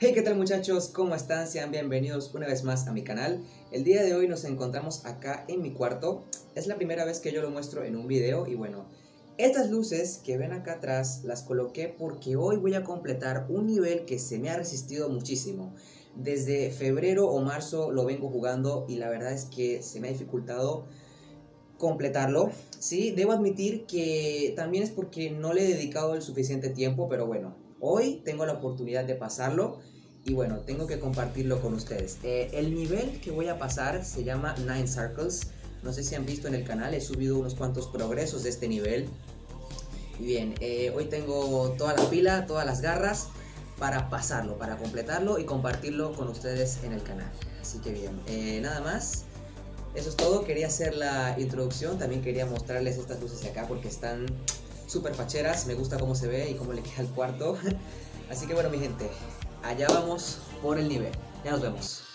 Hey, ¿qué tal muchachos? ¿Cómo están? Sean bienvenidos una vez más a mi canal. El día de hoy nos encontramos acá en mi cuarto. Es la primera vez que yo lo muestro en un video y bueno, estas luces que ven acá atrás las coloqué porque hoy voy a completar un nivel que se me ha resistido muchísimo. Desde febrero o marzo lo vengo jugando y la verdad es que se me ha dificultado completarlo. Sí, debo admitir que también es porque no le he dedicado el suficiente tiempo, pero bueno, hoy tengo la oportunidad de pasarlo y bueno, tengo que compartirlo con ustedes. Eh, el nivel que voy a pasar se llama Nine Circles. No sé si han visto en el canal, he subido unos cuantos progresos de este nivel. Y bien, eh, hoy tengo toda la pila, todas las garras para pasarlo, para completarlo y compartirlo con ustedes en el canal. Así que bien, eh, nada más. Eso es todo, quería hacer la introducción, también quería mostrarles estas luces de acá porque están súper facheras, me gusta cómo se ve y cómo le queda el cuarto. Así que bueno mi gente, allá vamos por el nivel, ya nos vemos.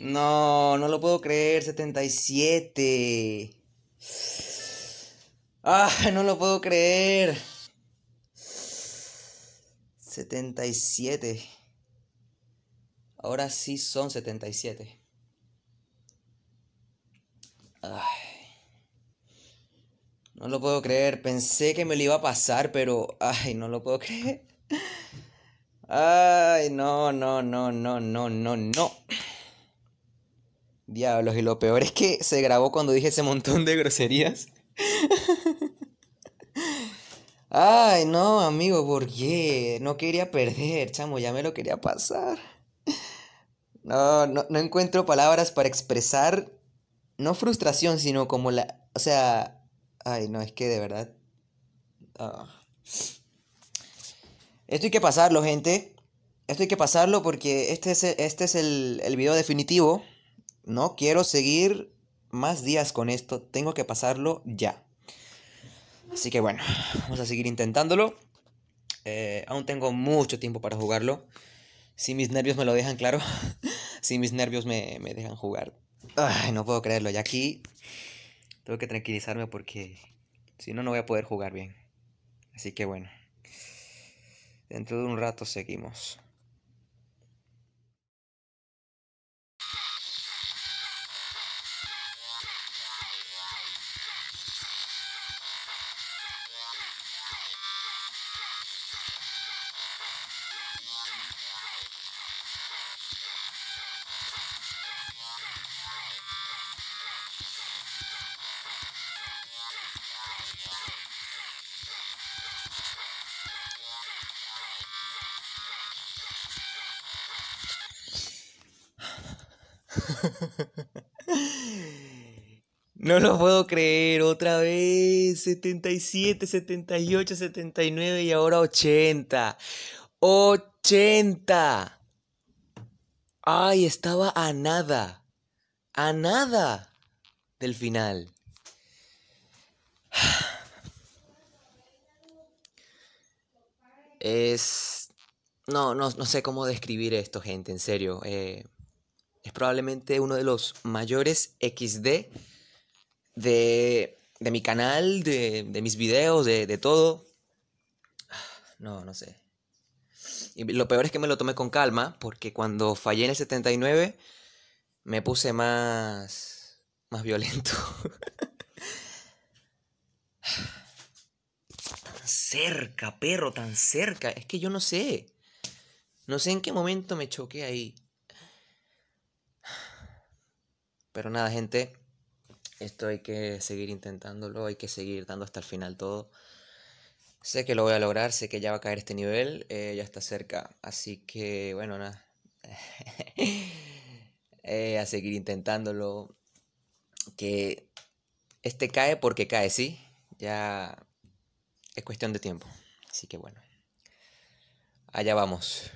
No, no lo puedo creer, 77. Ah, no lo puedo creer. 77. Ahora sí son 77. Ay. No lo puedo creer. Pensé que me lo iba a pasar, pero... Ay, no lo puedo creer. Ay, no, no, no, no, no, no, no. Diablos, y lo peor es que se grabó cuando dije ese montón de groserías. Ay, no, amigo, ¿por qué? No quería perder, chamo, ya me lo quería pasar. No, no, no encuentro palabras para expresar, no frustración, sino como la, o sea, ay, no, es que de verdad... Ah. Esto hay que pasarlo, gente. Esto hay que pasarlo porque este es, este es el, el video definitivo. No quiero seguir más días con esto. Tengo que pasarlo ya. Así que bueno, vamos a seguir intentándolo. Eh, aún tengo mucho tiempo para jugarlo. Si mis nervios me lo dejan claro. si mis nervios me, me dejan jugar. Ay, no puedo creerlo. Y aquí tengo que tranquilizarme porque si no, no voy a poder jugar bien. Así que bueno. Dentro de un rato seguimos. No lo puedo creer, otra vez 77, 78, 79 y ahora 80. 80. Ay, estaba a nada. A nada del final. Es... No, no, no sé cómo describir esto, gente, en serio. Eh, es probablemente uno de los mayores XD de, de mi canal, de, de mis videos, de, de, todo. No, no sé. Y lo peor es que me lo tomé con calma, porque cuando fallé en el 79, me puse más, más violento. tan cerca, perro, tan cerca. Es que yo no sé. No sé en qué momento me choqué ahí. Pero nada, gente, esto hay que seguir intentándolo, hay que seguir dando hasta el final todo. Sé que lo voy a lograr, sé que ya va a caer este nivel, eh, ya está cerca, así que bueno, nada. eh, a seguir intentándolo. que este cae porque cae, ¿sí? Ya es cuestión de tiempo. Así que bueno. Allá vamos.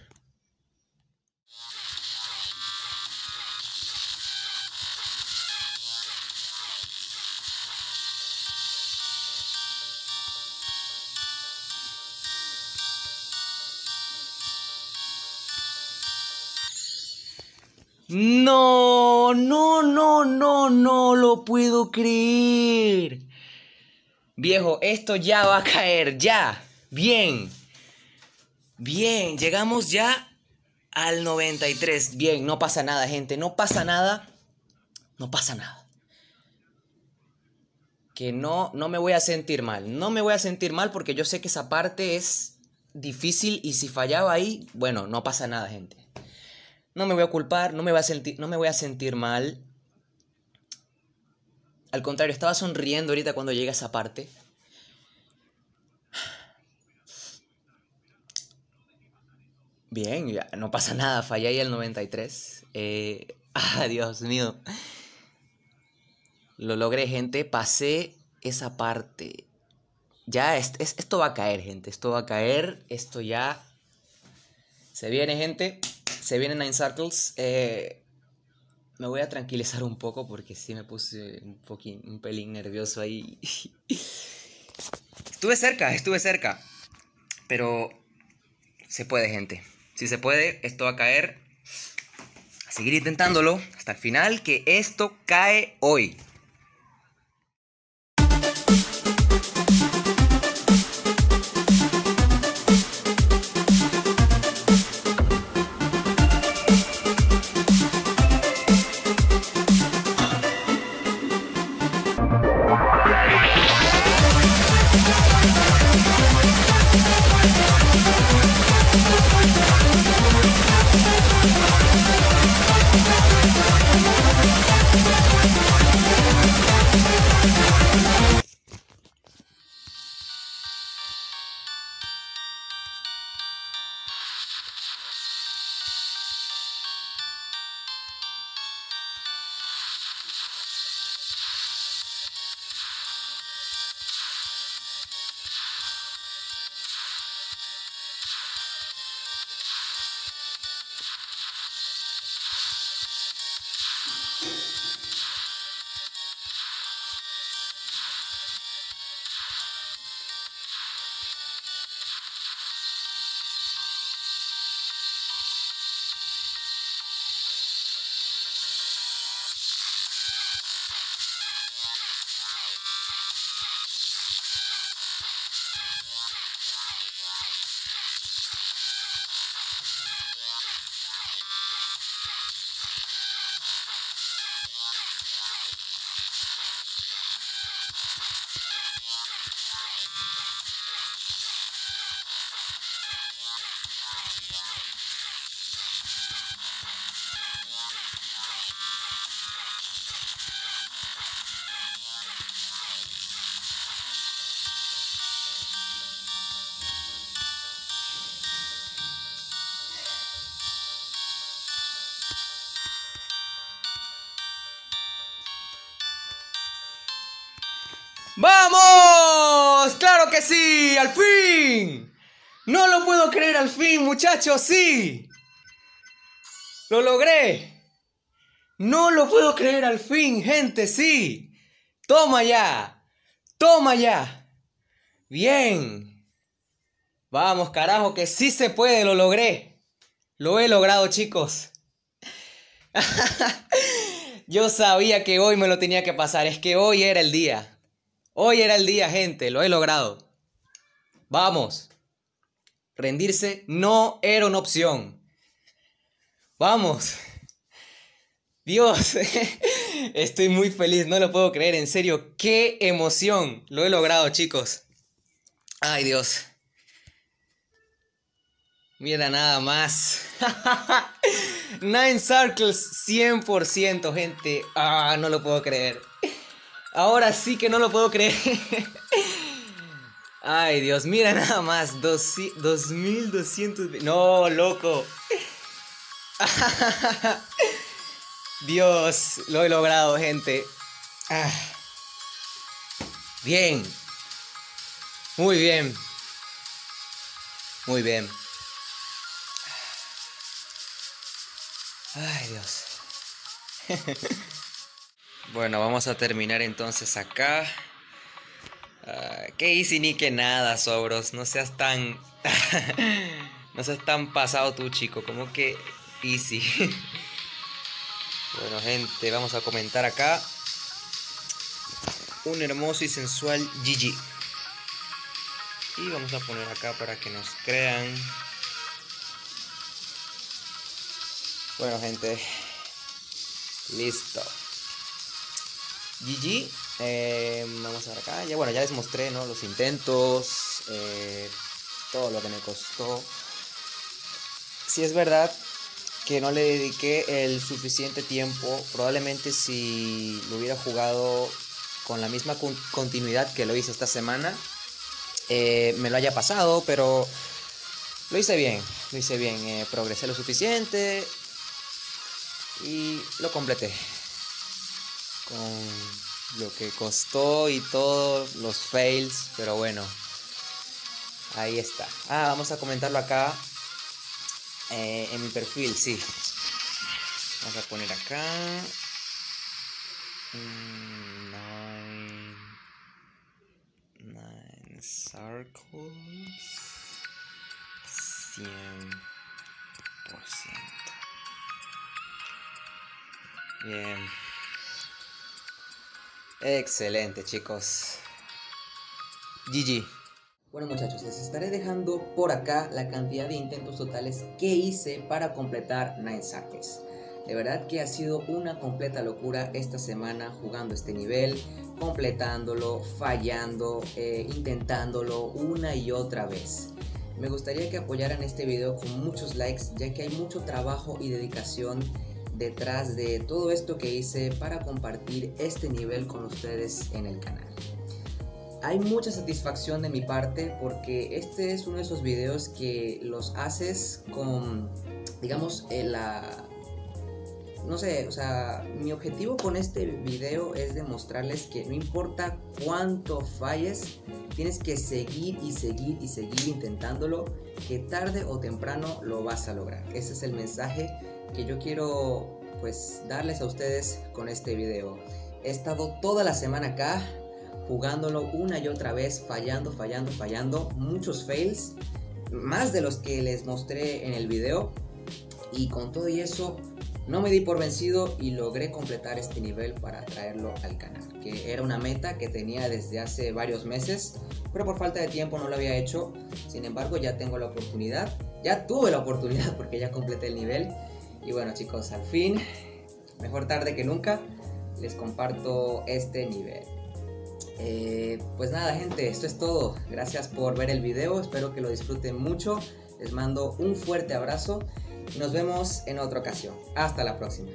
No, no, no, no, no lo puedo creer. Viejo, esto ya va a caer, ya. Bien. Bien, llegamos ya al 93. Bien, no pasa nada, gente. No pasa nada. No pasa nada. Que no, no me voy a sentir mal. No me voy a sentir mal porque yo sé que esa parte es difícil y si fallaba ahí, bueno, no pasa nada, gente. No me voy a culpar, no me voy a sentir, no me voy a sentir mal. Al contrario, estaba sonriendo ahorita cuando llega esa parte. Bien, ya, no pasa nada, fallé ahí el 93. Eh, ah, Dios mío. Lo logré, gente. Pasé esa parte. Ya, esto va a caer, gente. Esto va a caer. Esto ya se viene, gente se vienen Nine Circles. Eh, me voy a tranquilizar un poco porque sí me puse un, poquín, un pelín nervioso ahí. estuve cerca, estuve cerca. Pero se puede, gente. Si se puede, esto va a caer. A seguir intentándolo hasta el final, que esto cae hoy. ¡Vamos! ¡Claro que sí! ¡Al fin! No lo puedo creer al fin, muchachos, sí. Lo logré. No lo puedo creer al fin, gente, sí. Toma ya. Toma ya. Bien. Vamos, carajo, que sí se puede, lo logré. Lo he logrado, chicos. Yo sabía que hoy me lo tenía que pasar, es que hoy era el día. Hoy era el día, gente, lo he logrado. Vamos. Rendirse no era una opción. Vamos. Dios, estoy muy feliz, no lo puedo creer, en serio, qué emoción. Lo he logrado, chicos. Ay, Dios. Mira nada más. Nine Circles 100%, gente. Ah, no lo puedo creer. Ahora sí que no lo puedo creer. Ay, Dios, mira nada más. 2200. No, loco. Dios, lo he logrado, gente. Ah. Bien. Muy bien. Muy bien. Ay, Dios. bueno, vamos a terminar entonces acá. Uh, que easy ni que nada, sobros. No seas tan. no seas tan pasado tú, chico. Como que easy. bueno, gente, vamos a comentar acá. Un hermoso y sensual GG. Y vamos a poner acá para que nos crean. Bueno, gente. Listo. GG. Eh, vamos a ver acá. Ya bueno, ya les mostré, ¿no? Los intentos. Eh, todo lo que me costó. Si es verdad que no le dediqué el suficiente tiempo. Probablemente si lo hubiera jugado con la misma continuidad que lo hice esta semana, eh, me lo haya pasado, pero lo hice bien, lo hice bien, eh, progresé lo suficiente y lo completé. Con lo que costó y todos los fails, pero bueno, ahí está. Ah, vamos a comentarlo acá eh, en mi perfil, sí. Vamos a poner acá. Mm, nine, nine circles. 100%. Bien. Excelente, chicos. GG. Bueno muchachos, les estaré dejando por acá la cantidad de intentos totales que hice para completar Nine Circles. De verdad que ha sido una completa locura esta semana jugando este nivel, completándolo, fallando, eh, intentándolo una y otra vez. Me gustaría que apoyaran este video con muchos likes ya que hay mucho trabajo y dedicación detrás de todo esto que hice para compartir este nivel con ustedes en el canal. Hay mucha satisfacción de mi parte porque este es uno de esos videos que los haces con, digamos, la, no sé, o sea, mi objetivo con este video es demostrarles que no importa cuánto falles, tienes que seguir y seguir y seguir intentándolo, que tarde o temprano lo vas a lograr. Ese es el mensaje que yo quiero pues darles a ustedes con este video. He estado toda la semana acá jugándolo una y otra vez, fallando, fallando, fallando, muchos fails, más de los que les mostré en el video. Y con todo y eso, no me di por vencido y logré completar este nivel para traerlo al canal, que era una meta que tenía desde hace varios meses, pero por falta de tiempo no lo había hecho. Sin embargo, ya tengo la oportunidad, ya tuve la oportunidad porque ya completé el nivel. Y bueno chicos, al fin, mejor tarde que nunca, les comparto este nivel. Eh, pues nada gente, esto es todo. Gracias por ver el video, espero que lo disfruten mucho. Les mando un fuerte abrazo nos vemos en otra ocasión. Hasta la próxima.